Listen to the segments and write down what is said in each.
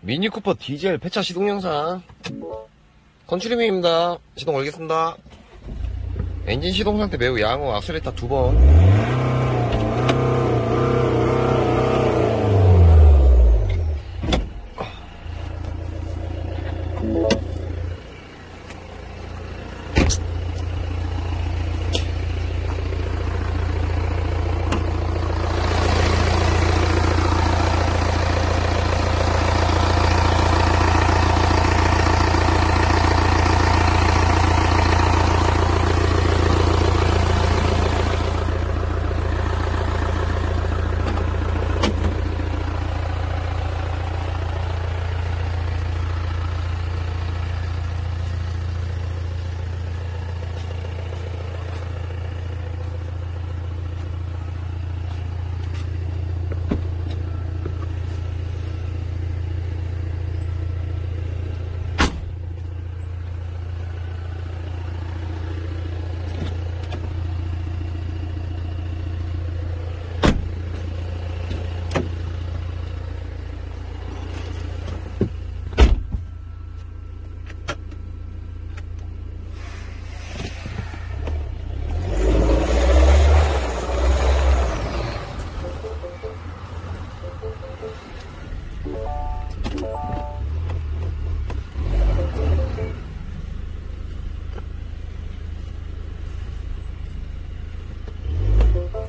미니쿠퍼 디젤 폐차 시동 영상. 컨츄리밍입니다. 시동 걸겠습니다. 엔진 시동 상태 매우 양호 악셀레타 두번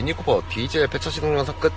미니쿠퍼 디젤 폐차 시동 영상 끝